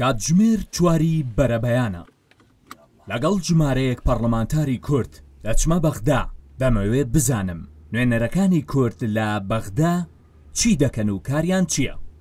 کاتژمێر چواری بەرەبەیانە لەگەڵ ژمارەیەک پەڕلەمانتاری کورد دەچمە بەغدا دەمەوێت بزانم نوێنەرەکانی کورد لە بەغدا چی دەکەن و کاریان چییە؟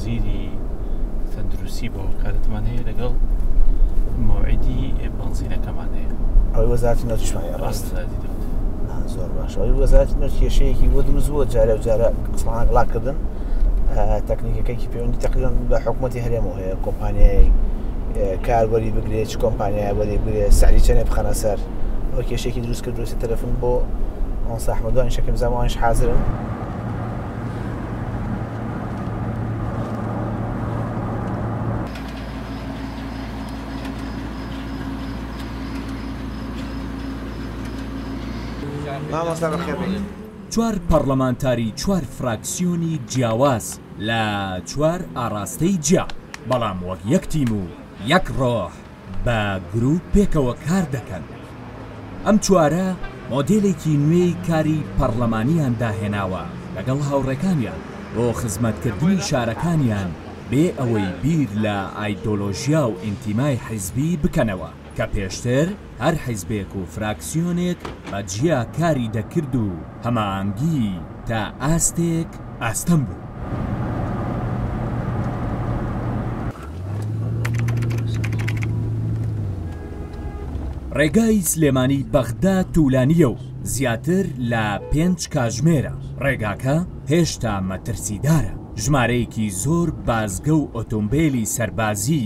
وەزیری تەندروستی بۆ کارتمان هەیە لەگەڵ مەوعدی بنزینەکەمان هەیە ئەوەی وەزارتی نەوتیشمان ڕاست زۆر باش ئەوەی وەزارتی نەوت کێشەیەکی بۆ دروست بووە جارە و جارە قسمان ڵاکردن تەکنیکەکەی پەیوەندی تقریبان بە حکوومەتتی هەرێمەوە هەیە کۆمپانیای کاربەری بگرێت چ کۆمپانیای وەری بگرێ ساری چەنێ بخەنە سەر ئەو کێشێکی دروست کرد دوێسی تەلەفن بۆ ئەوساحمەدوانی شەکەم زمانش حاضرن چوار پەڕلەمانتاری چوار فراکسیۆنی جیاواز لە چوار ئاڕاستەی جیا، بەڵام وەک یەک تیم و یەک ڕۆح. بە گروپ پێکەوە کار دەکەن. ئەم چوارە مۆدێلێکی نوێی کاری پەڕلەمانیان داهێناوە لەگەڵ هاوڕێکانیان بۆ خزمەتکردنی شارەکانیان بێ ئەوەی بیر لە ئایدۆلۆژیا و ئینتیمای حیزبی بکەنەوە کە پێشتر هەر حیزبێک و فراکسیۆنێک بە جیا کاری دەکرد و هەماهەنگی تا ئاستێک ئاستەم بوو. ڕێگای سلێمانی بەغدا توولانییە و زیاتر لە پێنج کاژمێرە، ڕێگاکە هێشتا مەترسیدارە، ژمارەیەکی زۆر بازگە و ئۆتۆمبێلی سەربازی،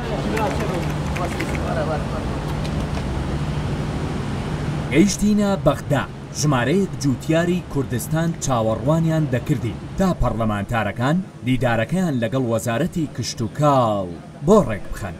گەیشتینە بەغدا، ژمارەیەک جووتیاری کوردستان چاوەڕوانیان دەکردین تا پەڕلەمانتارەکان دیدارەکەیان لەگەڵ وەزارەتی کشتوکاڵ بۆ ڕێکبخەن.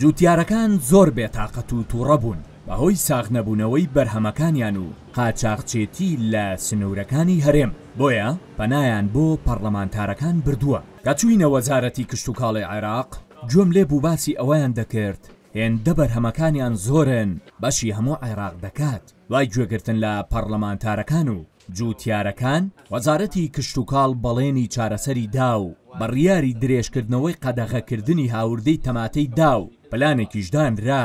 جووتیارەکان زۆر بێتاقەت و تووڕە بوون بەهۆی ساغنەبوونەوەی بەرهەمەکانیان و قاچاخچێتی لە سنوورەکانی هەرێم، بۆیە پەنایان بۆ پەڕلەمانتارەکان بردووە. کە چووینە وەزارەتی کشتوکاڵی عێراق، گوێم لێ بوو باسی ئەوەیان دەکرد هێندە بەرهەمەکانیان زۆرن بەشی هەموو عێراق دەکات، دوای گوێگرتن لە پەڕلەمانتارەکان و جووتیارەکان، وەزارەتی کشتوکاڵ بەڵێنی چارەسەری دا و بڕیاری درێژکردنەوەی قەدەغەکردنی هاوردەی تەماتەی دا و پلانێکیش دانرا.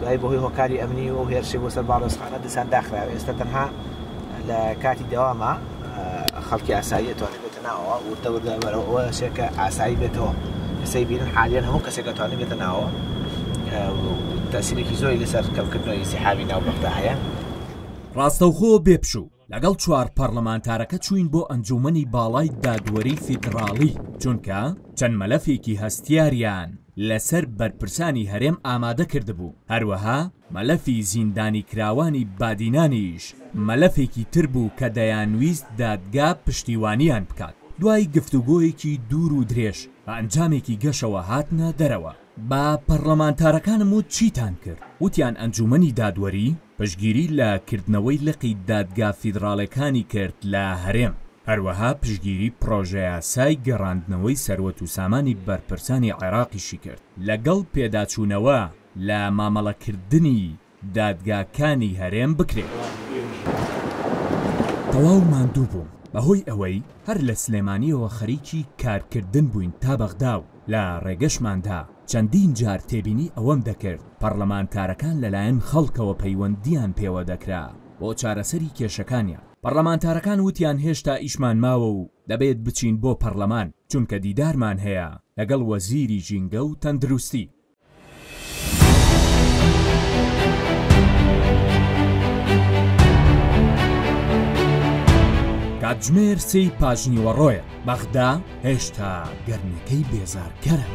دوایی بەهۆی هۆکاری ئەمنی و ئەو هێرشەی بۆ سەر باڵیۆزخانە دیسان داخرا، ئێستا تەنها لە کاتی دەوامە خەڵکی ئاسایی ئەتوانێت بێتە ناوەوە، وردە وردە بەرەو ئەوە ئەچێت کە ئاسایی بێتەوە، ئێستای بینن حالیەن هەموو کەسێک ئەتوانێت بێتە ناوەوە و تەئسیرێکی زۆری لەسەر کەمکردنەوەی ئیزدیحامی ناو بەغدا هەیە. ڕاستەوخۆ بێ پشوو. لەگەڵ چوار پەڕلەمانتارەکە چووین بۆ ئەنجوومەنی باڵای دادوەریی فیدڕاڵی، چونکە چەند مەلەفێکی هەستیاریان لەسەر بەرپرسانی هەرێم ئامادە کردبوو، هەروەها مەلەفی زیندانیکراوانی بادینانیش مەلەفێکی تر بوو کە دەیانویست دادگا پشتیوانییان بکات. دوای گفتوگۆیەکی دوور و درێژ، بە ئەنجامێکی گەشەوە هاتنە دەرەوە. بە پەڕلەمانتارەکانم وت چیتان کرد؟ وتیان ئەنجوومەنی دادوەری پشتگیری لە کردنەوەی لقی دادگا فیدڕاڵێکانی کرد لە هەرێم، هەروەها پشتگیری پڕۆژەیاسای گەڕاندنەوەی سەروەت و سامانی بەرپرسانی عێراقیشی کرد، لەگەڵ پێداچوونەوە لە مامەڵەکردنی دادگاکانی هەرێم بکرێت. تەواو ماندوو بووم بەهۆی ئەوەی هەر لە سلێمانیەوە خەریکی کارکردن بووین تا بەغدا و لە ڕێگەشماندا چەندین جار تێبینی ئەوەم دەکرد پەڕلەمانتارەکان لەلایەن خەڵکەوە پەیوەندیان پێوە دەکرا بۆ چارەسەری کێشەکانیان، پەڕلەمانتارەکان وتیان هێشتا ئیشمان ماوە و دەبێت بچین بۆ پەڕلەمان چونکە دیدارمان هەیە لەگەڵ وەزیری ژینگە و تەندروستی. کاتژمێر سێی پاشنیوەڕۆیە بەغدا هێشتا گەرمەکەی بێزارکەرە.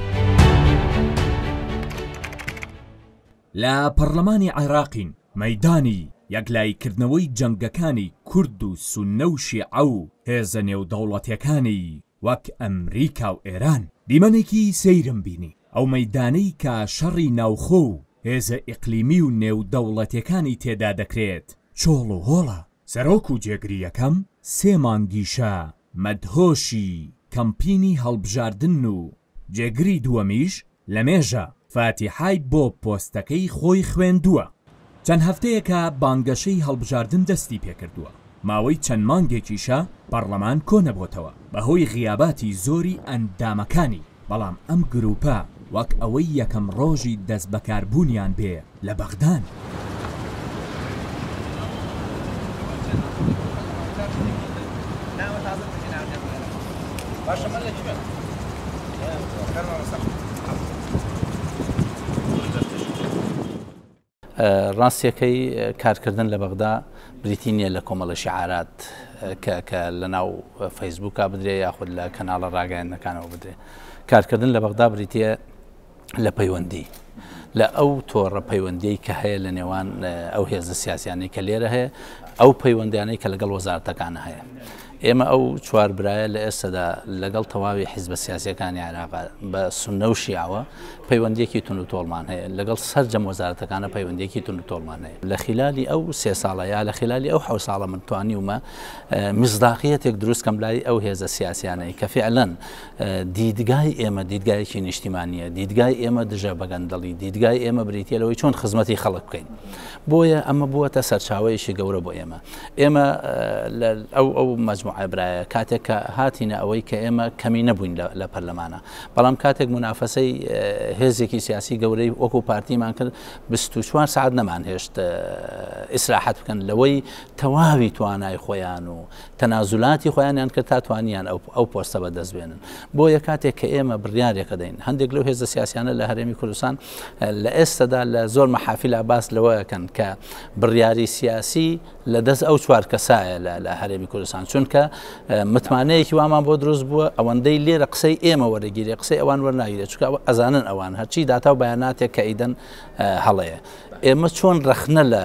لە پەرلەمانی عێراقین مەدانی یەکلاییکردنەوەی جەنگەکانی کورد و سونە و شیعە و هێزە نێودەوڵەتەکانی وەک ئەمریکا و ئێران. دیمەنێکی سەیرم بینی، ئەو مەیدانەی کە شەڕی ناوخۆ و هێزە ئیقلیمی و نێودەوڵەتێکانی تێدا دەکرێت چۆڵ و هۆڵە. سەرۆک و جێگری یەکەم سێ مانگیشە مەدهۆشی کەمپینی هەڵبژاردنن و جێگری دووەمیش لەمێژە فاتیحای بۆ پۆستەکەی خۆی خوێندووە. چەند هەفتەیەکە بانگەشەی هەڵبژاردن دەستی پێکردووە، ماوەی چەند مانگێکیشە پەڕڵەمان کۆنەبۆتەوە بەهۆی غیاباتی زۆری ئەندامەکانی، بەڵام ئەم گروپە وەک ئەوەی یەکەم ڕۆژی دەستبەکاربوونیان بێ، لە بەغدان. ڕاستیەکەی کارکردن لە بەغدا بریتی نییە لە کۆمەڵە شیعارات کە کە لە ناو فەیسبووکا بدرێ یاخود لە کەناڵە ڕاگەیاندنەکانەوە بدرێ کارکردن لە بەغدا بریتە لە پەیوەندی لە ئەو تۆڕە پەیوەندی کە هەیە لە نێوان ئەو هێزە سیاسیانەی کە لێرە هەیە ئەو پەیوەندیانەی کە لەگەڵ وەزارتەکانە هەیە ئێمە ئەو چوار برایە لە ئێستادا لەگەڵ تەواوی حیزبە سیاسەکانی عراق بە سنە و شیاوە پەیوەندێکی تون و تۆڵمان هەیە لەگەڵ سەررجەم وەزارەتەکانە پەیوەندێکی تون و تۆڵمان هەیە لە خلالی ئەو سێ ساڵە یا لە خلالی ئەو حو ساڵە من توانیومە مزداقیەتێک دروستکەم لای ئەو هێزە سیاسیانەی کە فعلەن دیدگای ئێمە دیدگایەکی نیشتیمانیە، دیدگای ئێمە دژە بەگەندەڵی، دیدگای ئێمە بریتە لەوەی چۆن خزمەتی خەڵک بکەین. بۆیە ئەمە بووەتە سەرچاوەیەکی گەورە بۆ ئێمە. ئێمە ئەو ئەو مەجموعەبرایە کاتێک کە هاتینە ئەوەی کە ئێمە کەمی نەبووین لە پەرلەمانە. بەڵام کاتێک منافەسەی هێزێکی سیاسی گەورەی وەکو پارتیمان کرد 24 سعات نەمان هێشت ئیسراحەت بکەن لەوەی تەواوی توانای خۆیان و تەنازولاتی خۆیانیان کرد تا توانیان ئەو پۆستە بەدەست بێنن بۆیە کاتێک کە ئێمە بڕیارێکە دەین هەندێک لەو هێزە سیاسیانە لە هەرێمی کوردستان لە ئێستادا لە زۆر مەحافیلا باس لەوەکەن کە بڕیاری سیاسی لە دەست ئەو چوار کەسایە لە هەرێمی کوردستان چونکە متمانەیەکی وامان بۆ دروست بووە ئەوەندەی لێرە قسەی ئێمە وەرەگیری قسەی ئەوان وەرناگیرێت چکە ئەزانن ئەوان هەرچی داتا و بەیاناتێک کە ئیدەن هەڵەیە ئێمە چۆن ڕەخنە لە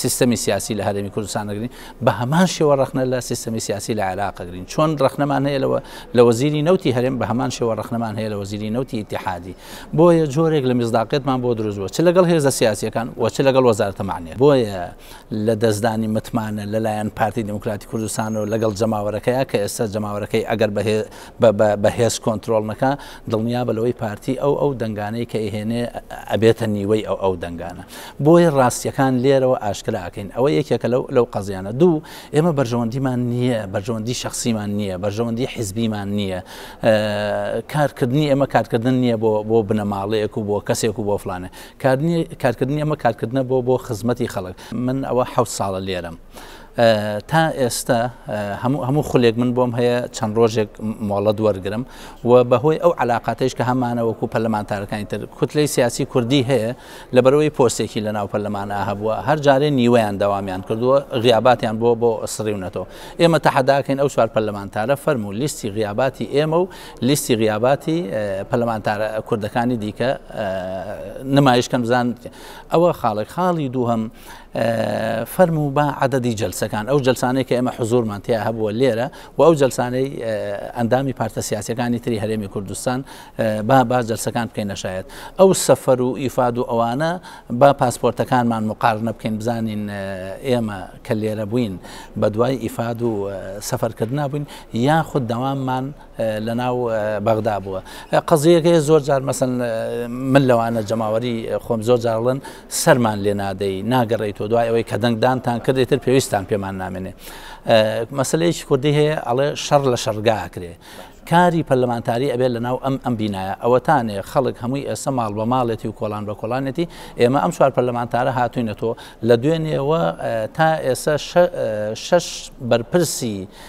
سیستەمی سیاسی لە هەرێمی کوردستان نەگرین بە هەمان شێوە ڕەخنە لە سیستەمی سیاسی لە عێراقگرین چۆن ڕەخنەمان هەیە لەوە لە وەزیری نوتی هەرێم بە هەمان شێوە ڕەخنەمان هەیە لە وەزیری نوتی اتحادی بۆیە جۆرێک لە میزداقێتمان بۆ دروستوە چ لەگەڵ هێزە سیاسەکان وەچ لەگەڵ وەزارتەمانە بۆیە لە دەستدانی متمانە لەلایەن پارتی دموکراتی کوردستانەوە لەگەڵ جەماوەرەکەی کە ئێستا جەماوەرەکەی ئەگەر بە بە هێز کۆنترۆڵ نەکا دڵنیا بە لەوەی پارتی ئەو ئەو دەنگانەی کە ئێهێنێ ئەبێتە نیوەی ئەو ئەو دەنگانە بۆیە ڕاستیەکان لێرەوە ئاشکراکەین ئەوە یەکێکە لەو لەو قەزیانە دوو ئێمە بەرژەوەندیمان نییە بەرژەوەندی شخصیمان نییە بەرژەوەندی حیزبیمان نییە کارکردنی ئێمە کارکردن نییە بۆ بۆ بنەماڵەیەک و بۆ کەسێک و بۆ فلانە کارنی کارکردنی ئەمە کارکردنە بۆ بۆ خزمەتی خەڵک من ئەوە حوت ساڵە لێرم تا ئێستا هەموو هەموو خولێک من بۆم هەیە چەند ڕۆژێک مۆڵەت وەرگرم و بەهۆی ئەو علااقاتەیش کە هەمانە وەکو پەرلەمانتارەکانی تر کوتلەی سیاسی کوردی هەیە لە بەرەوەی پۆستێکی لە ناو پەرلەمانە هەبووە هەر جارێ نیوەیان داوامیان کردووە غیاباتیان بۆ بۆ سڕیونەتەوە ئێمە تەحەداکەین ئەو چوار پەرلەمانتارە فەرم و لیستی غیاباتی ئێمە و لیستی غیاباتی پەرلەمانتارە کوردەکانی دیکە نمایشکەم زان ئەوە خاڵێک خاڵی دووهم فەرموو با عەدەدی جەلسەکان ئەو جەلسانەی کە ئێمە حزورمان تیا هەبووە لێرە و ئەو جەلسانەی ئەندامی پارتە سیاسەکانی تری هەرێمی کوردستان با با جەلسەکان بکەین نەشایەت ئەو سەفەر و ئیفاد و ئەوانە با پاسپۆرتەکانمان مقارنە بکەین بزانین ئێمە کە لێرە بووین بە دوای ئیفاد و سەفەرکردنا بووین یاخود دەواممان لەناو بەغدا بووە قەزیەکەی زۆر جار مەسن من لەوانە جەماوەری خۆم زۆر جاڵن سەرمان لێ نادەی ناگەڕێی تۆ دوای ئەوەی کە دەنگدانتان کرد تر پێویستان پێمان نامێنێ مەسلەیەکی کوردی هەیە ئەڵێ شەڕ لە شەڕگاکرێ کاری پەرلەمانتاری ئەبێت لە ناو ئەم ئەم بینایە ئەوەتانێ خەڵک هەمووی ئێستا ماڵ بە ماڵێتی و کۆلان بە کۆلانێتی ئێمە ئەم چوار پەرلەمانتارە هاتوینەتەوە لە دوێنێەوە تا ئێستا شش بەرپرسی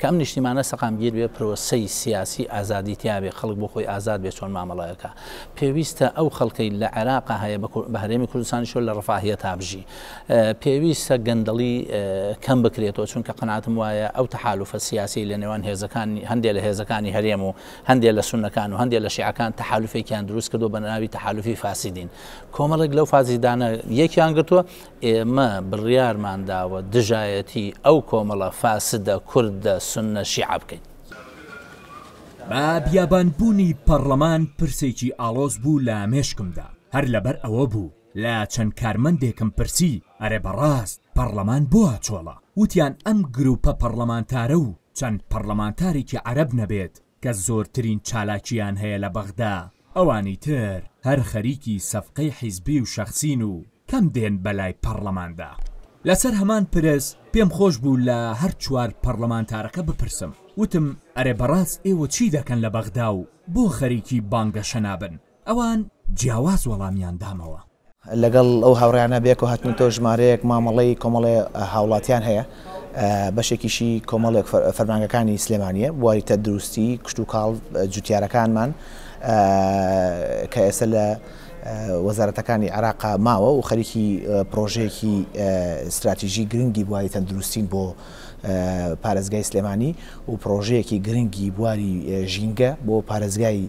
کە ئەم نیشتیمانە سەقامگیر بێ پرۆسەی سیاسی ئازادی تیا بێ خەڵک بۆ خۆی ئازاد بێ چۆن مامەڵە ئەکا پێویستە ئەو خەڵکەی لە عێراقا هەیە بە هەرێمی کوردستانیشۆ لە ڕفاهیەتا بژی پێویستە گەندەڵی کەم بکرێتەوە چونکە قەناتم وایە ئەو تەحالوفە سیاسی لە نێوان هێزەکانی هەندێک لە هێزەکانی هەرێم و هەندێک لە سونەکان و هەندێک لە شیعەکان تەحالوفێکیان دروست کردو بە ناوی تەحالوفی فاسیدین کۆمەڵێک لەو فازیدانە یەکیان گرتووە ئێمە بڕیارمان داوە دژایەتی ئەو کۆمەڵە فاسدە کوردە سوننە شیعە بکەین. بە بیابان بوونی پەڕڵەمان پرسێکی ئاڵۆز بوو لە مێشکمدا، هەر لەبەر ئەوە بوو لە چەند کارمەندێکم پرسی ئەرێ بەڕاست پەڕڵەمان بۆ چۆڵە؟ وتیان ئەم گرووپە پەڕڵەمانتارە و چەند پەڕڵەمانتارێکی عەرەب نەبێت کە زۆرترین چالاکیان هەیە لە بەغدا، ئەوانی تر هەر خەریکی سەفقەی حیزبی و شەخسین و کەم دێن بەلای پەڕڵەماندا. لەسەر هەمان پرس پێم خۆش بوو لە هەر چوار پەڕڵەمانتارەکە بپرسم، وتم ئەرێ بەڕاست ئێوە چی دەکەن لە بەغدا و بۆ خەریکی بانگەشە نابن؟ ئەوان جیاواز وەڵامیان دامەوە. لەگەڵ ئەو هاوڕێیانە بەیەکەوە هاتنی تۆ ژمارەیەک مامەڵەی کۆمەڵی هاوڵاتیان هەیە، بەشێکیشی کۆمەڵی فەرمانگەکانی سلێمانییە، بواری تەدروستی، کشتوکاڵ، جوتیارەکانمان کە ئێستا لە وەزارەتەکانی عێراق ماوە و خەریکی پڕۆژەیەکی ستراتیژی گرنگی بواری تەندروستین بۆ پارێزگای سلێمانی و پڕۆژەیەکی گرنگی بواری ژینگە بۆ پارێزگای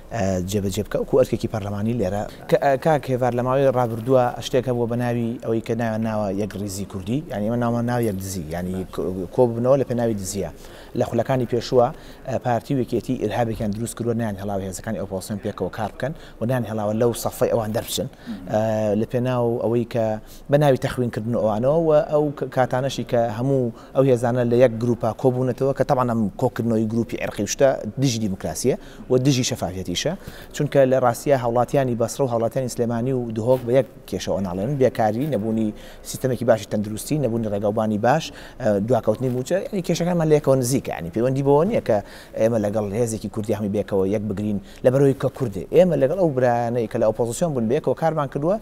جێبەجێ بکە وەکو ئەرکێکی پەرلەمانی لێرە. کاک هێڤار لەماوەی ڕابردووە شتێک هەبووە بەناوی ئەوەی کە ناویان ناوە یەکڕیزی کوردی یانی ئێمە ناومان ناوە یەک دزی یانی کۆببنەوە لە پێناوی دزیە لە خولەکانی پێشووە پارتی و یەکێتی ئیرهابێکیان دروست کردوە نیان هێڵاوە هێزەکانی ئۆپۆزسیۆن پێکەوە کار بکەن و نیان هێڵاوە لەو سەفەی ئەوان دەربچن لە پێناو ئەوەی کە بەناوی تەخوینکردن ئەوانەوە و ئەو کاتانەشی کە هەموو ئەو هێزانە لە یەک گروپا کۆبوونەتەوە کە تەبعەن ئەم کۆکردنەوەی گروپی عێرقی و شتە دژی دیموکراسیە و دژی شەفافیەتیشە چونکە لە راستیا هاوڵاتیانی بەسڕە و هاوڵاتیانی سلێمانی و دهۆک بە یەک کێشەوە ناڵێنن بێکاری نەبوونی سیستەمێکی باشی تەندروستی نەبوونی ڕێگاوبانی باش دواکەوتنی مووچە یانی کێشەکانمان لە یەکەوە نزیکە یانی پەیوەندی بەوە نییە کە ئێمە لەگەڵ هێزێکی کوردی هەمی بێکەوە یەک بگرین لەبەرەوەی کە کوردێ ئێمە لەگەڵ ئەو برایانەی کە لە ئۆپۆزسیۆن بوون بێکەوە کارمان کردووە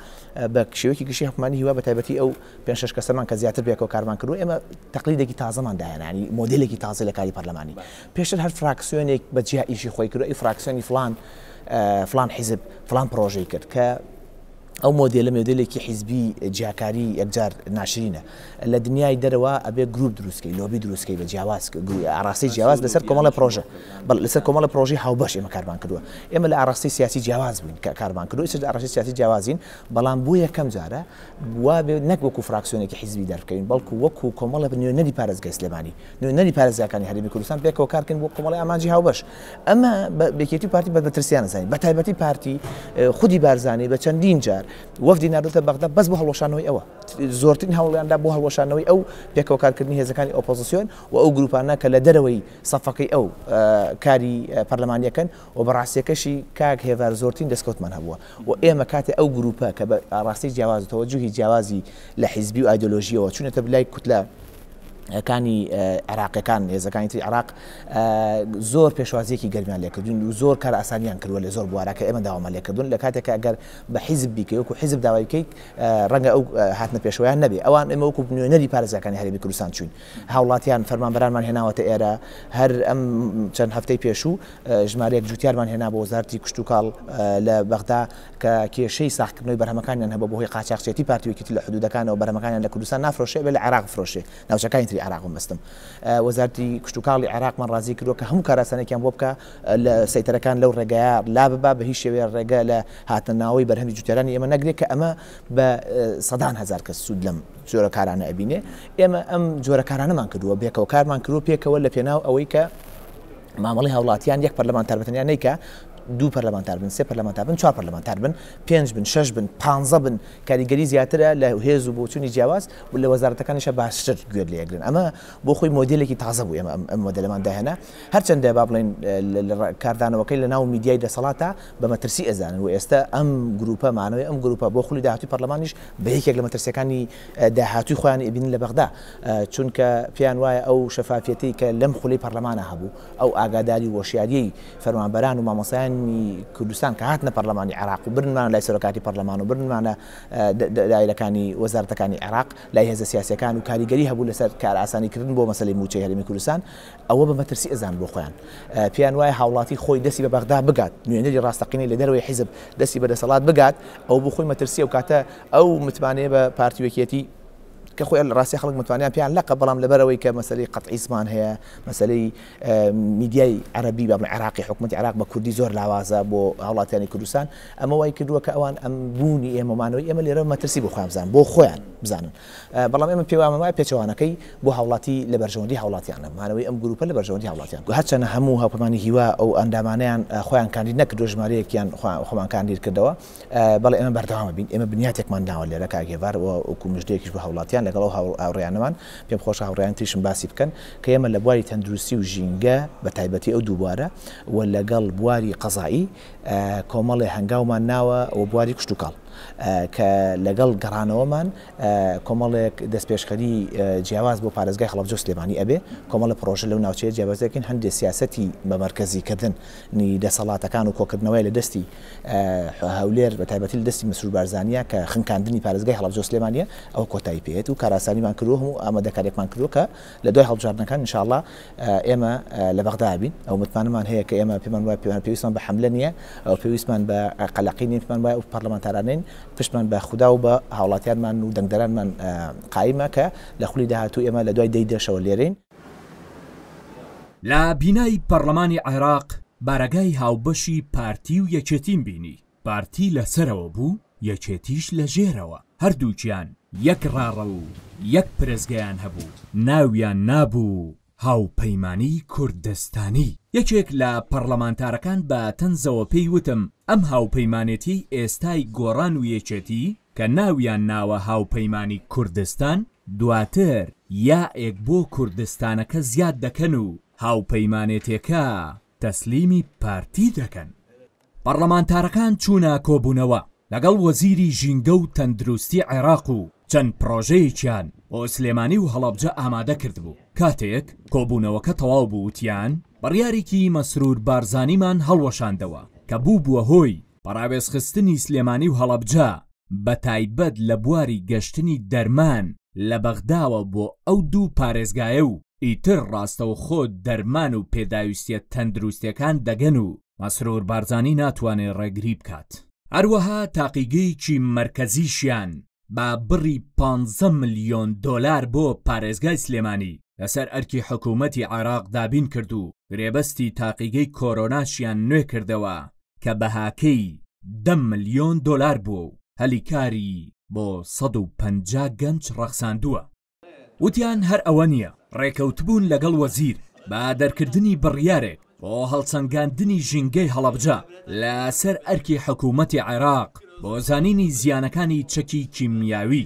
بە شێوەیەکی گشتی حکومانی هیوا بە تایبەتی ئەو پێنج شەش کەسمان کە زیاتر پێکەوە کارمان کردووە، ئێمە تەقلیدێکی تازەمان داهێنا، یانی مۆدێلێکی تازەی لە کاری پەرلەمانی. پێشتر هەر فراکسیۆنێک بە جیا ئیشی خۆی کردووە، ئەی فراکسیۆنی فڵان فڵان حیزب فڵان پڕۆژەی کرد کە ئەو مۆدێلە مێدێلێکی حیزبی جیاکاری یەکجار ناشرینە لە دنیای دەرەوە ئەبێ گروپ دروستکەی لۆبی دروستکەی بە جیاواز ئاراسی جیاواز لەسەر کۆمەڵە پرۆژە بەڵ لەسەر کۆمەڵە پرۆژی هاوبەش ئێمە کارمان کردووە ئێمە لە ئاراستی سیاسی جیاواز بووین کە کارمان کردو ئێستا ئاراستی سیاسی جیاوازین بەڵام بوو یەکەم جارە وابێت نەک وەکو فراکسیۆنێکی حیزبی دەربکەوین بەڵکو وەکو کۆمەڵێک نوێنەری پارێزگای سلێمانی نوێنەری پارێزگاکانی هەرێمی کوردستان پێکەوە کارکەین بۆ کۆمەڵی ئامانجی هاوبەش ئەمە بەکێتی پارتی بە مەترسیان زانین بە تایبەتی پارتی خودی بارزانانی بە چەندین جار وەفدی ناردۆتە بەغدا بەس بۆ هەڵوەشانەوەی ئەوە زۆرترین هەوڵیاندا بۆ هەڵوەشانەوەی ئەو پێکەوە کارکردنی هێزەکانی ئۆپۆزیسیۆن و ئەو گروپانە کە لە دەرەوەی سەفەکەی ئەو کاری پەرلەمانیەکەن وە بە ڕاستیەکەشی کاک هێڤار زۆرترین دەسکەوتمان هەبووە وە ئێمە کاتێ ئەو گروپە کە بە ئاڕاستەی جیاواز و تەوەجوهی جیاوازی لە حیزبی و ئایدۆلۆژیەوە چونەتە لای کوتلە کانی عێراقیەکان هێزەکانی تری عێراق زۆر پێشوازیەکی گەرمیان لێکردون و زۆر کار ئاسانیان کردوە لە زۆر بوارە کە ئێمە داوامان لێکردون لە کاتێکە ئەگەر بە حیزب بیکەی وەکو حیزب داوای بکەیت ڕەنگە ئەو هاتنە پێشوەیان نەبێ ئەوان ئێمە وەکو نوێنەری پارێزگاکانی هەرێمی کوردستان چوین هاوڵاتیان فەرمانبەرانمان هێناوەتە ئێرە، هەر ئەم چەند هەفتەی پێشوو ژمارەیەک جووتیارمان هێنا بۆ وەزارەتی کشتوکاڵ لە بەغدا کە کێشەی ساغکردنەوەی بەرهەمەکانیان هەبوو بەهۆی قاچاخچێتی پارتی وەکیتی لە حدوودەکانەوە بەرهەمەکانیان لە کوردستان نافرۆشێ ئەبێ لە عێراق بفرۆشێ ناوچەکانی تری عێراق بمبەستم وەزارەتی کشتوکاڵی عێراقمان ڕازی کردووە کە هەموو کارئاسانیەکیان بۆ بکا لە سەیتەرەکان لەو ڕێگایە لاببا بە هیچ شێوەیە ڕێگە لە هاتنە ناوەوەی بەرهەمی جووتیارانی ئێمە نەگرێ کە ئەمە بە سەدان هەزار کەس سوود لەم جۆرە کارانە ئەبینێ ئێمە ئەم جۆرە کارانەمان کردووە، بێکەوە کارمان کردووە پێکەوە لە پێناو ئەوەی کە مامەڵەی هاوڵاتیان یەک پەرلەمانتار بە تەنیا نەیکا دوو پەرلەمانتار بن، سێ پەرلەمانتار بن، چوار پەرلەمانتار بن، پێنج بن، شەش بن، پانزە بن، کاریگەری زیاترە لە هێز و بۆچوونی جیاواز و لە وەزارەتەکانیشە باشتر گوێت لێ ئەگرن. ئەمە بۆ خۆی مۆدێلێکی تازە بوو ئێمە ئەم مۆدێلەمان داهێنا، هەرچەندە با بڵێین کاردانەوەکەی لە ناو میدیای دەسەڵاتە بە مەترسی ئەزانن و ئێستە ئەم گرووپە مانەوەی ئەم گرووپە بۆ خولی داهاتووی پەرلەمانیش بە یەکێک لە مەترسییەکانی داهاتووی خۆیان ئەبینن لە بەغدا، چونکە پێیان وایە ئەو شەفافیەتەی کە لەم خولەی پەڕلەمانا هەبوو، ئەو ئاگاداری و وەشیاریەی فەرمانبەران و مامۆستایانی کوردستان کە هاتنە پەڕلەمانی عێراق و بردنمانە لای سەرۆکاتی پەڕلەمان و بردنمانە دایرەکانی وەزارەتەکانی عێراق لای هێزە سیاسیەکان و کاریگەری هەبوو لەسەر کارئاسانی کردن بۆ مەسەلەی موچەی هەرێمی کوردستان ئەوە بە مەترسی ئەزان بۆ خۆیان پێیان وایە هاوڵاتی خۆی دەستی بە بەغدا بگات نوێنەری ڕاستەقینەی لە دەرەوەی حیزب دەستی بە دەسەڵات بگات ئەو بۆ خۆی مەترسیە و کاتە ئەو متمانەیە بە پارتی و یەکێتی کە خۆیان لە ڕاستە خەڵک متوانیان پێیان لەقە بەڵام لەبەرەوەی کە مەسلەی قەتعی زمان هەیە مەسلەی میدیای عربی بە عراقی حکوومەتی عراق بە کوردی زۆر لاوازە بۆ هاوڵاتیانی کوردستان ئەمە وای کردووە کە ئەوان ئەم بوونی ئێمەمانەوەی ئێمە لێرە مەترسی بۆ خۆیان بزان بۆ خۆیان بزانن بەڵام ئێمە پێوامە وای پێچوانەکەی بۆ هاوڵاتی لە بەرژەوەندی هاوڵاتیانە مانەوەی ئەم گروپە لە بەرژەوەندی هاوڵاتیان هەچەنە هەموو هاوپەمانی هیوا ئەو ئەندامانیان خۆیان کاندید نەکردو ژمارەیەکیان خۆمان کاندید کردەوە بەڵێ ئێمە بەردەوام ئەبین، ئێمە بنیاتێکمان داوە لێرە کاک هێڤار و وەکوو مژدەیەکیش بۆ هاوڵاتیان لەگەڵ ئەو هاوڕێیانەمان، پێم خۆشە هاوڕێیان تریشم باسی بکەن کە ئێمە لە بواری تەندروستی و ژینگە بەتایبەتی ئەو دوو بوارە و لەگەڵ بواری قەزایی کۆمەڵێ هەنگاومان ناوە و بواری کشتوکاڵ کە لەگەڵ گەڕانەوەمان کۆمەڵێک دەستپێشخەری جیاواز بۆ پارێزگای هەڵەبجە و سلێمانی ئەبێ کۆمەڵە پرۆژە لەو ناوچەیە جیاوازەکەین هەندێک سیاسەتی بە مەرکەزیکردنی دەسەڵاتەکان و کۆکردنەوەی لە دەستی هەولێر بە تایبەتی لە دەستی مەسرور بارزانیە کە خنکاندنی پارێزگای هەڵەبجەو سلێمانیە ئەوە کۆتایی پێێت و کاراسانیمان کردوە هەموو ئامادەکاریەکمان کردوە کە لە دوای هەڵبژاردنەکان ان شاء اللە ئێمە لە بەغدا بین ئەو متمانەمان هەیە کە ئێمە پێمان وای پێمان پێویستمان بە حەملە نیە ئەو پێویستمان بە قەلەقی نیە پێمان وای ئەو پەرلەمانتارانین پشتمان بە خودا و بە هاوڵاتیانمان و دەنگدەرانمان قایمە کە لە خولی داهاتوو ئێمە لە دوای دەی دەشەوە لێرەین لە بینای پەڕلەمانی عێراق بارەگای هاوبەشی پارتی و یەکێتیم بینی، پارتی لە سەرەوە بوو یەکێتیش لە ژێرەوە، هەردووکیان یەک ڕاڕە و یەک پرسگەیان هەبوو، ناویان نابوو هاوپەیمانی کوردستانی، یەکێک لە پەڕلەمانتارەکان بە تەنزەوە پێی وتم ئەم هاوپەیمانێتیەی ئێستای گۆڕان و یەکێتی کە ناویان ناوە هاوپەیمانی کوردستان، دواتر یائێک بۆ کوردستانەکە زیاد دەکەن و هاوپەیمانێتێکە تەسلیمی پارتی دەکەن. پەڕڵەمانتارەکان چوونە کۆبوونەوە لەگەڵ وەزیری ژینگە و تەندروستی عێراق و چەند پڕۆژەیەکیان بۆ سلێمانی و هەڵەبجە ئامادە کردبوو، کاتێک کۆبوونەوەکە تەواو بوو وتیان، بڕیارێکی مەسرور بارزانیمان هەڵوەشاندەوە کە بووبووە هۆی پەڕاوێزخستنی سلێمانی و هەڵەبجە، بە تایبەت لە بواری گەشتنی دەرمان لە بەغداوە بۆ ئەو دوو پارێزگایە و ئیتر ڕاستەوخۆ دەرمان و پێداویستییە تەندروستێکان دەگەن و مەسرور بارزانی ناتوانێ ڕێگری بکات. هەروەها تاقیگەیەکی مەرکەزیشیان بە بڕی پانزە ملیۆن دۆلار بۆ پارێزگای سلێمانی لە سەر ئەرکی حکوومەتی عێراق دابین کرد و گرێبەستی تاقیگەی کۆرۆناشیان نوێ کردەوە کە بەهاکەی دە ملیۆن دۆلار بووە و هەلیکاری بۆ سەد و پەنجا گەنج ڕەخساندووە. وتیان هەر ئەوە نییە، ڕێکەوتبوون لەگەڵ وەزیر با دەرکردنی بڕیارێک بۆ هەڵسەنگاندنی ژینگەی هەڵەبجە لەسەر ئەرکی حکوومەتی عێراق بۆ زانینی زیانەکانی چەکی کیمیاوی.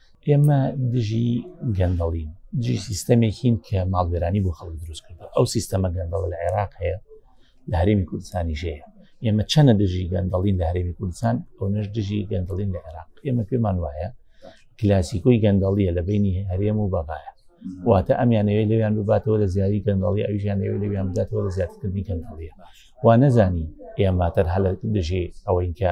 ئێمە دژی گەندەڵین دژی سیستەمێکین کە ماڵبێرانی بۆ خەڵک دروست کردو ئەو سیستەمە گەندەڵ لە عێراق هەیە لە هەرێمی کوردستانی ژەیە ئێمە چەنە دژی گەندەڵین لە هەرێمی کوردستان ئەوەش دژی گەندەڵین لە عێراق ئێمە پێمان وایە کلاسیکۆی گەندەڵیە لە بینی هەرێم و بەغایە واتە ئەمیانەوەی لەویان بباتەوە لە زیاری گەندەڵی ئەویژیانەوە لەویان بداتەوە لە زیاترکردنی گەندەڵیە وا نەزانی ئێماتەر هەلە دژێ ئەوەین کە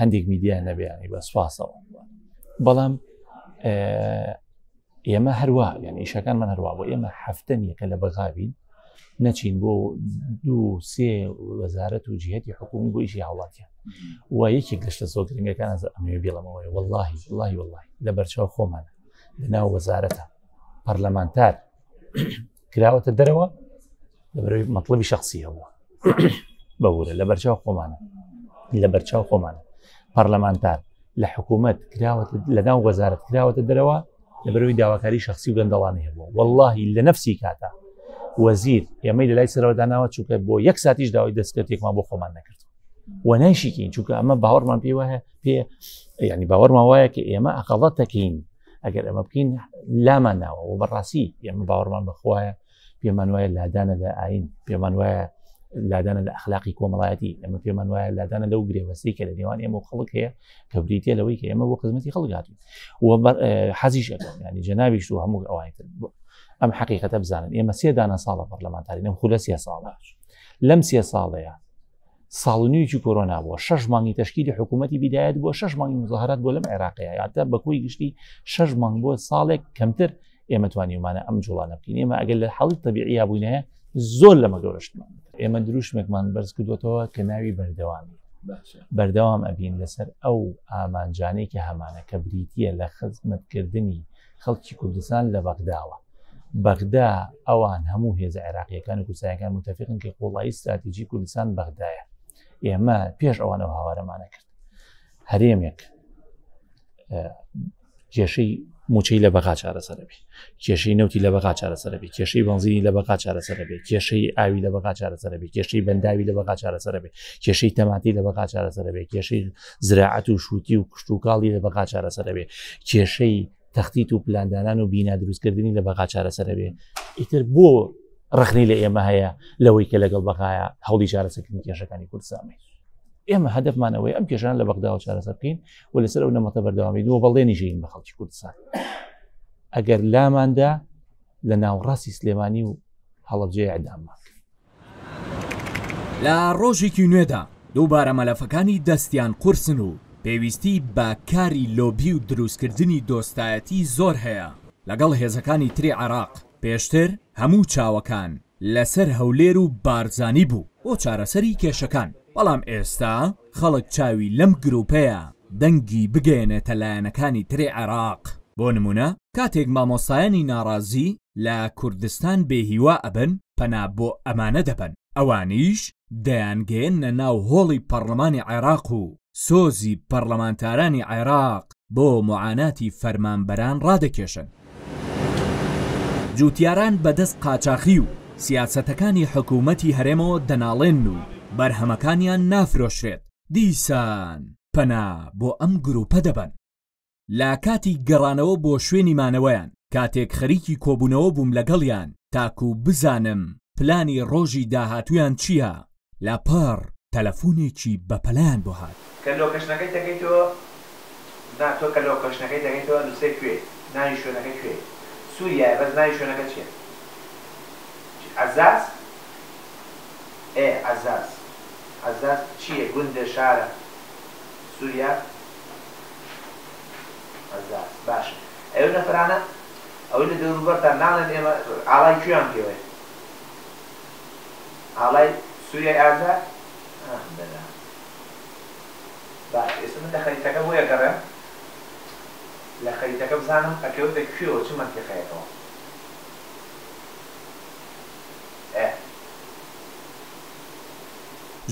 هەندێک میدیا نەبیانی بە سوپاسەوە بەڵام ئێمە هەروە یعنی ئیشەکان من هەروە بۆ ئێمە هەفتە نیەکە لە بەغاوین نەچین بۆ دوو سێ وەزارەت و جیهتی حکومی بۆ ئیشی هاوڵاتیان و یەکێک گەشتە زۆ گرنگەکان ئەمێ بڵەمەوەی واللهی واللهی واللهی لە بەرچاو خۆمانە لە ناو وەزارەتە پەرلەمانتار کراوەتە دەرەوە لەبەرەوەی مەطلبی شخصی هەبووە بەورە لە بەرچاو خۆمانە لە بەرچاو خۆمانە پەرلەمانتار لە حکوومەت کراوە لە ناو وەزارت کراوەتە دەرەوە لە بەروی داواکاری شخصی و گەندەڵانی هەبووە واللهی لە نفسی کاتا وەزیر ئێمەی لە لای سەرەوەداناوە چووکە بۆ یەک ساتیش داوای دەستکەتێکمان بۆ خۆمان نەکرد و نایشیکەین چونکە ئەمە باوەڕمان پێوە پێ ینی باوەڕمان وایە کە ئێمە ئەقڵەتەکەین ئەگەر ئەمە بکەین لامان ناوە و بەڕاستی ئێمە باوەڕمان بەخوایە پێمان وایە لادانە لە ئاین پێمان وایە لادانە لە ئەخلاقی کۆمەڵایەتی ئەمە پێمان وایە لادانە لەو گرێوەسی کە لە نێوان ئێمە و خەڵک هەیە کە بریتە لەوەی کە ئێمە بۆ خزمەتی خەڵگاتون و حەزیش ئەەکەم ینی جەناویش و هەموو ئەوانی تر ئەم حقیقەتە بزانن ئێمە سێدانە ساڵە پەرلەمانتاری نەم خولە سێ ساڵە لەم سێ ساڵەیە ساڵ و نیوی کۆرۆنا بووە شش مانگی تشکیلی حکوومەتتی بیدایەت بۆ شش مانگی مزاهرات بۆ لەم عێراقەیە یاتە بەکوی گشتی شش مانگ بۆ ساڵێک کەمتر ئێمە توانیمانە ئەم جوڵانە بکەین ئێمە ئەگەر لە حاڵی تەبیعیا بووینەیە زۆر لەمە گەورەشتمان ئێمە دروشمێکمان بەرز کردوێتەوە کە ناوی بەردەوامی بەردەوام ئەبین لەسەر ئەو ئامانجانێکی هەمانە کە بریتە لە خزمەتکردنی خەڵکی کوردستان لە بەغداوە بەغدا ئەوان هەموو هێزە عێراقیەکان و کوردستانەکان متفقن کە قوڵایی استراتیژی کوردستان بەغدایە ئێمە پێش ئەوانەوە هاوارەمانە کرد هەرێمێک کێشەی موچەی لە بەغا چارەسەرەبی کێشەی نەوتی لە بەغا چارەسەرەبی کێشەی بنزینی لە بەغا چارەسەرەبێ کێشەی ئاوی لە بەغا چارەسەرەبی کێشەی بەنداوی لە بەغا چارەسەرەبێ کێشەی تەماتی لە بەغا چارەسەرەبێ کێشەی زراعەت و شووتی و کشتتوکاڵی لە بەغا چارەسەرەوێ کێشەی تەختیت و پلاندانان و بینا دروستکردنی لە بەغا چارەسەرەوێ ئیتر بۆ ڕخنی لە ئێمە هەیە لەوەی کە لەگەڵ بەغایە هەڵی چارەسەکردنی کێشەکانی کوردسامی ئێمە هەدفمانەوەی ئەم کێشان لە بەغداوە چارەسەر بکەین و لەسەر ئەو نەمەتە بەردەوامی دووە بەڵێنی ژین بە خەڵکی کوردستان ئەگەر لاماندا لە ناوڕاستی سلێمانی و هەڵبجێ ئەداممان لە ڕۆژێکی نوێدا دووبارە مەلەفەکانی دەستیان قورسن و پێویستی بە کاری لۆبی و دروستکردنی دۆستایەتی زۆر هەیە لەگەڵ هێزەکانی تری عێراق، پێشتر هەموو چاوەکان لەسەر هەولێر و بارزانی بوو بۆ چارەسەری کێشەکان، بەڵام ئێستا خەڵک چاوی لەم گروپەیە دەنگی بگەیەنێتە لایەنەکانی تری عێراق، بۆ نمونە کاتێک مامۆستایانی ناڕازی لە کوردستان بێ هیوا ئەبن پەنا بۆ ئەمانە دەبەن ئەوانیش دەیانگەیەننە ناو هۆڵی پەڕڵەمانی عێراق و سۆزی پەڕڵەمانتارانی عێراق بۆ موعاناتی فەرمانبەران ڕادەکێشن. جوتیاران بە دەست قاچاخی و سیاسەتەکانی حکوومەتی هەرێمەوە دەناڵێنن و بەرهەمەکانیان نافرۆشرێت، دیسان پەنا بۆ ئەم گرووپە دەبەن. لە کاتی گەڕانەوە بۆ شوێنی مانەوەیان، کاتێک خەریکی کۆبوونەوە بووم لەگەڵیان تاکوو بزانم پلانی ڕۆژی داهاتوویان چییە، لە پار تەلەفونێکی بەپەلەیان بۆ هات. کە لۆکەشنەکەی دەکەیتەوە نا تۆ کە لۆکەشنەکەی دەکەیتەوە نوسێ کوێ ناوی شوێنەکە کوێ سوریایە بەس ناوی شوێنەکە چیە چی عەزاز ئێ عەزاز عەزاز چیە گوندە شارە سوریا عەزاز باشە ئەو نەفەرانە ئەوەی لە دەوروبەرتان ناڵێن ئێمە ئاڵای کوێیان پێوەیە. ئاڵای سوریای ئازاد ئاخ برا باشە ئێستا من لە خەریتەکە بۆی ئەگەڕێم لە خەریتەکە بزانم ئەکەوێتە کوێوە چ مەنتیقەیەکەوە ئێ.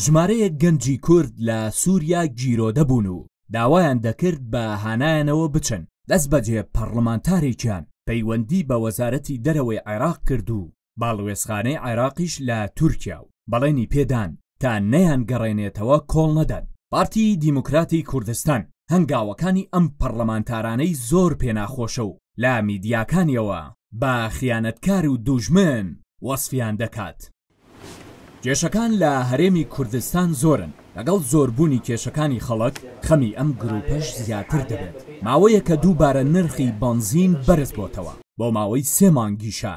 ژمارەیەک گەنجی کورد لە سوریا گیرۆدە بوون و داوایان دەکرد بە هانایانەوە بچن دەستبەجێ پەڕڵمانتارێکیان پەیوەندی بە وەزارەتی دەرەوەی عێراق کرد و باڵوێزخانەی عێراقیش لە تورکیا و بەڵێنی پێدان تا نەیانگەڕێنێتەوە کۆڵنەدەن. پارتی دیموکراتی کوردستان هەنگاوەکانی ئەم پەڕڵەمانتارانەی زۆر پێناخۆشە و لە میدیاکانیەوە بە خیانەتکار و دووژمن وەسفیان دەکات. کێشەکان لە هەرێمی کوردستان زۆرن، لەگەڵ زۆربوونی کێشەکانی خەڵک خەمی ئەم گرووپەش زیاتر دەبێت، ماوەیەکە دووبارە نرخی بەنزین بەرزبۆتەوە، بۆ ماوەی سێ مانگیشە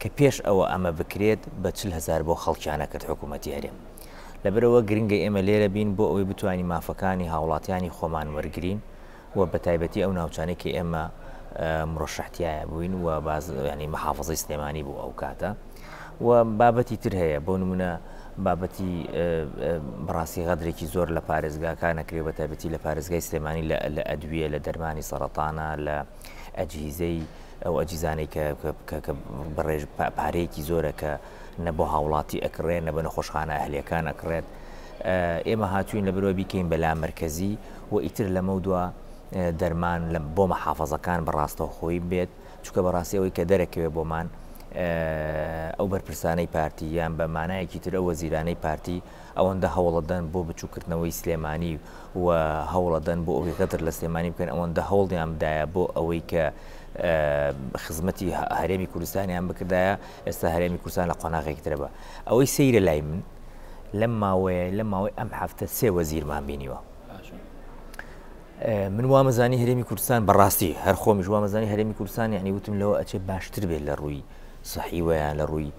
کە پێش ئەوە ئەمە بکرێت بە چل هەزار بۆ خەڵکیان ئەکرد حکوومەتی هەرێم. لەبەرئەوە گرنگە ئێمە لێرە بین بۆ ئەوەی بتوانین مافەکانی هاوڵاتیانی خۆمان وەرگرین و بە تایبەتی ئەو ناوچانەی کە ئێمە مرەشەح تیایا بووین و باز ینی محافظەی سلێمانی بوو ئەو کاتە و بابەتی تر هەیە بۆ نمونە بابەتی بڕاستی غەدرێکی زۆر لە پارێزگاکان نەکرێ بە تایبەتی لە پارێزگای سلێمانی لە ئەدویە لە دەرمانی سەرەتانە لە ئەجهیزەی ئەو ئەجیزانەی کە کە بەڕێژ پارەیەکی زۆرە کە نە بۆ هاوڵاتی ئەکڕێن نە بە نەخۆشخانە ئەهلیەکان ئەکڕێت ئێمە هاتوین لە برۆ بیکەین بەلا مرکزی و ئیتر لەمە دووە دەرمان لە بۆ مەحافظەکان بەڕاستەوخۆی بێت چکە بەڕاستیەوەی کە دەرەکەوێ بۆمان ئەو بەرپرسانەی پارتی یان بە مانایەکی ترە وەزیرانەی پارتی ئەوەندە هەوڵەدەن بۆ بچوکردنەوەی سلێمانی و هەوڵەدەن بۆ ئەوەی غەدر لە سلێمانی بکەن ئەوەندە هەوڵیان دایە بۆ ئەوەی کە خزمەتی هەرێمی کوردستانیان بکردایە ئێستا هەرێمی کوردستان لە قۆناغێکی ترەبە ئەوەی سەیرە لای من لەم ماوەیە لە ماوەی ئەم هەفتە سێ وەزیرمان بینیوە من وامەزانی هەرێمی کوردستان بەڕاستی هەرخۆمیش وامەزانی هەرێمی کوردستان یعنی وتم لەوە ئەچێ باشتر بێت لە ڕووی سەحیوەیان لە ڕووی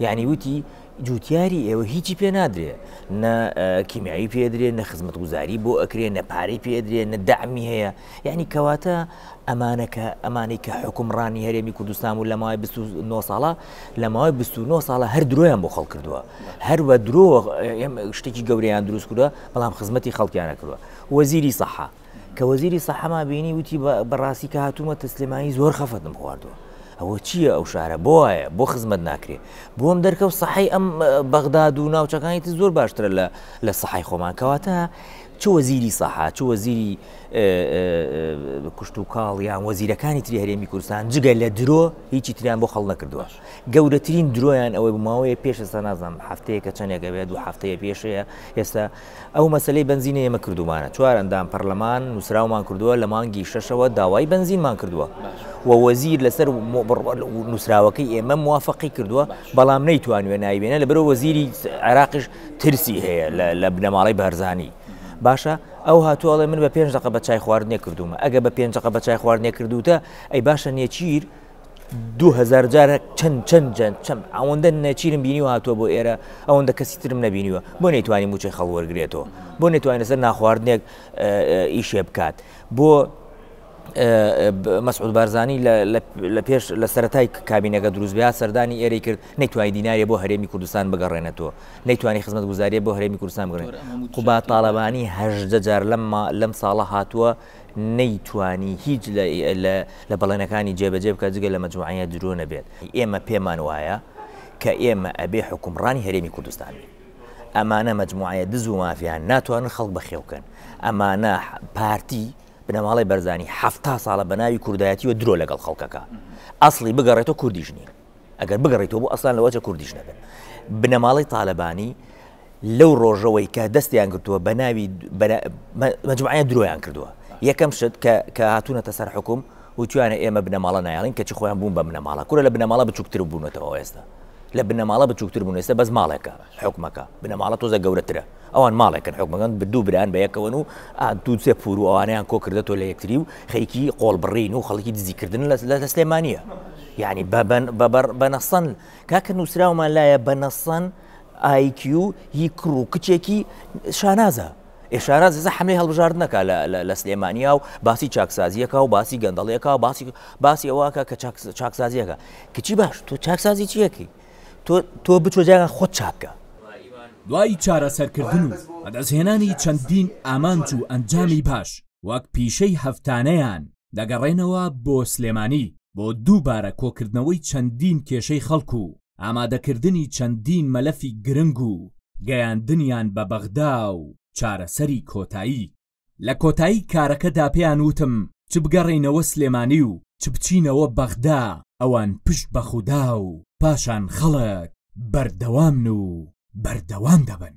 یانی وتی، جووتیاری ئێوە هیچی پێ نادرێ نە کیمیایی پێدرێ نە خزمەتگوزاری بۆ ئەکرێ نە پارەی پێدرێ نە دامی هەیە یعنی کەواتە ئەمانەکە ئەمانی کە حکومڕانی هەرێمی کوردستان و لەمای 29 ساڵە لەماوەی 29 ساڵە هەر درۆیان بۆ خەڵ کردووە هەر بە درۆ شتێکی گەوریان دروست کردووە بەڵام خزمەتی خەڵکیانە کردووە وەزیری سەحە کە وەزیری سەحەمان بینی وتی بەڕاستی کە هاتوومەتە سلێمانی زۆر خەفەتم خواردووە ئەوە چییە ئەو شارە بۆ وایە بۆ خزمەت ناکرێ بۆم دەرکەوت سەحی ئەم بەغداد و ناوچەکانی تر زۆر باشترە لە لە سەحی خۆمان کەواتە چ وەزیری سەحا چ وەزیری کوشت و کاڵ یان وەزیرەکانی تری هەرێمی کوردستان جگە لە درۆ هیچی تریان بۆ خەڵ نەکردووە گەورەترین درۆیان ئەوەی بماوەیە پێش ئێستا نازانم هەفتەیە کە چەندێکە بێت دوو هەفتەیە پێشەیە ئێستا ئەو مەسەلەی بەنزینە ئێمە کردوومانە چوار ئەندام پەرلەمان نووسراومان کردووە لە مانگی شەشەوە داوای بەنزینمان کردووە و وەزیر لەسەر نووسراوەکەی ئێمە موافقی کردووە بەڵام نەیتوانوێ نایبێنە لە برۆ وەزیری عێراقش ترسی هەیە لە بنەماڵی بەرزانی باشە ئەو هاتوواڵێ من بە پێنج دقە بە چای خواردنێ کردومە ئەگە بە پێنجقە بە چای خواردنێ کردوتە ئەی باشە نێچیر دوو هزار جارە چەند چەند جەند چەم ئەوەندە نەچیرم بینی و هاتووە بۆ ئێرە ئەوەندە کەسی ترم نبینیوە بۆ نەیتوانی موچەی خەڵوەرگێتەوە بۆ نتوانێت سەر ناخواردنێک ئیشێ بکات بۆ مەسعود بارزانانی لە پێش لە سەتای کابینەکە دروست بیا سەردانی ئێری کرد نەیتوانی دینارێ بۆ هەرێمی کوردستان بگەڕێنێتەوە نەیتوانی خزمەت گوزاریە بۆ هەرێمی کوردستان بگرن قوبا تاالبانی هەژدە جار لەم لەم ساڵە هاتووە نەیتوانی هیچ لە بەڵێنەکانی جێبەجێ بکات جگە لە مەجموعەیە درۆ نەبێت. ئێمە پێمان وایە کە ئێمە ئەبێ حوکمڕانی هەرێمی کوردستان بین. ئەمانە مەجموعەیە دز و مافیان ناتوانن خەڵک بەخێو بکەن. ئەمانە پارتی، بنەماڵەی بەرزانی حەفتا ساڵە بەناوی کوردایەتیوە درۆ لەگەڵ خەڵک ئەکا. ئەسڵی بگەڕێتەوە کوردیش نین. ئەگەر بگەڕیتەوە بۆ ئەسلان لەوەچە کوردیش نەبن بنەماڵەی تالەبانی لەو ڕۆژەوەی کە دەستیان گرتووە بە ناوی مەجموعە درۆیان کردووە یەکەم شت کە هاتوونەتە سەر حکوم وتوانە ئێمە بنەماڵە نایڵین کەچی خۆیان بوون بە بنەماڵە کورە لە بنەماڵە بچووکتر بوونەتەوە ئێستا لە بنەماڵە بچووکتر بوون ئێستا بەس ماڵێکە حکومەکە بنەماڵە تۆزە گەورەترە ئەوان ماڵێکن حوکمەکەن بە دوو بران بە یەکەوەن و دوو سێ پور و ئەوانیان کۆ کردێتەوە لە یەکتری و خەریکی قۆڵ بڕین و خەڵکی دزیکردن لە لە سلێمانیە یعنی بەنەسەن کاکە نووسراومان لایە بەنەسەن IQ هی کوڕ و کچێکی شانازە ئێشاران زە حملی هەڵبژاردنەکە لە سلێمانیا و باسی چاکسازیەکە و باسی گەندەڵیەکە و باسی باسی ئەوواکە کە چاکسازیەکە کچی باش تۆ چاکسازی چیەکەی تۆ تۆ بچۆ جاران خۆت چاکە. دوای چارەسەرکردن و بەدەستهێنانی چەندین ئامانج و ئەنجامی باش وەک پیشەی هەفتانەیان، دەگەڕێنەوە بۆ سلێمانی بۆ دووبارە کۆکردنەوەی چەندین کێشەی خەڵک و ئامادەکردنی چەندین مەلەفی گرنگ و گەیاندنیان بە بەغدا و چارەسەری کۆتایی. لە کۆتایی کارەکەدا پێیان وتم چ بگەڕێینەوە سلێمانی و چ بچینەوە بەغدا ئەوان پشت بە خودا و پاشان خەڵک بەردەوامن و بەردەوام دەبن.